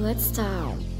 let's start.